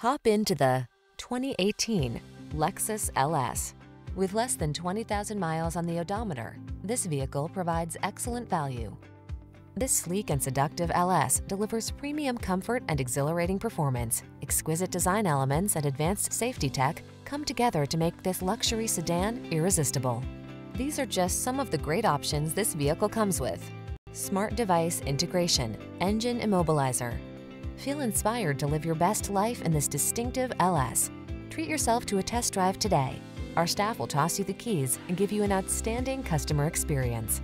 Hop into the 2018 Lexus LS. With less than 20,000 miles on the odometer, this vehicle provides excellent value. This sleek and seductive LS delivers premium comfort and exhilarating performance. Exquisite design elements and advanced safety tech come together to make this luxury sedan irresistible. These are just some of the great options this vehicle comes with. Smart device integration, engine immobilizer. Feel inspired to live your best life in this distinctive LS. Treat yourself to a test drive today. Our staff will toss you the keys and give you an outstanding customer experience.